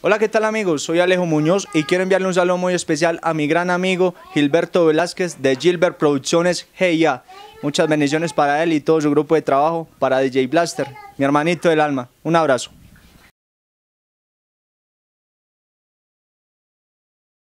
Hola, ¿qué tal amigos? Soy Alejo Muñoz y quiero enviarle un saludo muy especial a mi gran amigo Gilberto Velázquez de Gilbert Producciones GIA. Muchas bendiciones para él y todo su grupo de trabajo, para DJ Blaster, mi hermanito del alma. Un abrazo.